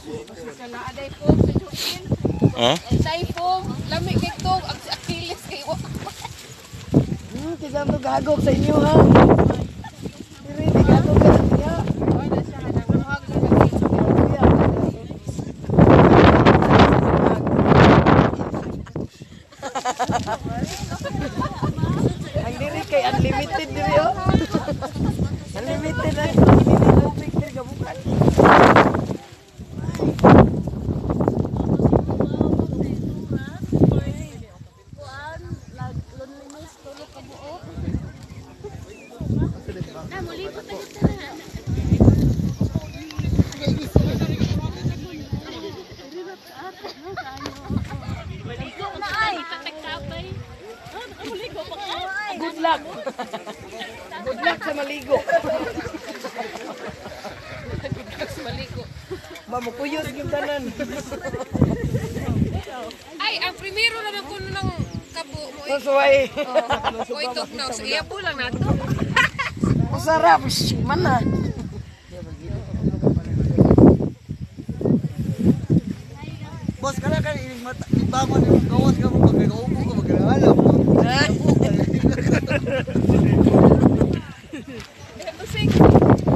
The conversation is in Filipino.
Naaday po sa Jokin. Oh? Tay po, lamig kay to, ang Achilles kay wa. Hmm, kisam to gagog sa inyo ha. Diri di gagog ka sa na na kay. Ang diri kay unlimited diri oh. unlimited ang Good luck. Good luck sa maligo. Mas maliko. Mamukuyos gyud tanan. Ay, ang primero naman ko ng. Oh. Uy, so, oh. Susuway. Uy, tuknok. Iya po lang nato. Masarap. Man na. Boss, kana ka ilig mata. Ibangon yung gawas ka mo pagkakaupo ka magkakaalam. Ay! Using.